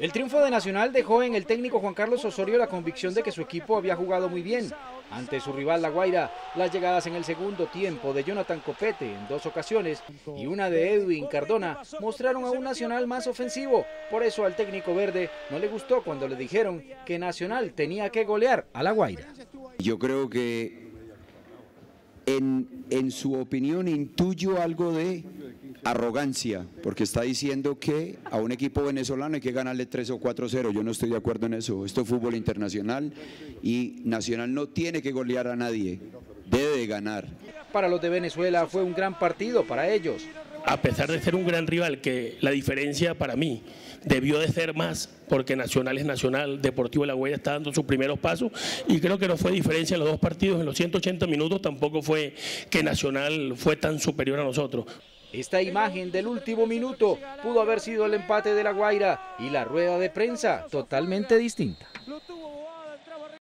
El triunfo de Nacional dejó en el técnico Juan Carlos Osorio la convicción de que su equipo había jugado muy bien. Ante su rival La Guaira, las llegadas en el segundo tiempo de Jonathan Copete en dos ocasiones y una de Edwin Cardona mostraron a un Nacional más ofensivo. Por eso al técnico verde no le gustó cuando le dijeron que Nacional tenía que golear a La Guaira. Yo creo que en, en su opinión intuyo algo de arrogancia, porque está diciendo que a un equipo venezolano hay que ganarle 3 o 4-0. Yo no estoy de acuerdo en eso. Esto es fútbol internacional y Nacional no tiene que golear a nadie, debe de ganar. Para los de Venezuela fue un gran partido para ellos. A pesar de ser un gran rival, que la diferencia para mí debió de ser más, porque Nacional es Nacional, Deportivo La Huella está dando sus primeros pasos y creo que no fue diferencia en los dos partidos, en los 180 minutos tampoco fue que Nacional fue tan superior a nosotros. Esta imagen del último minuto pudo haber sido el empate de La Guaira y la rueda de prensa totalmente distinta.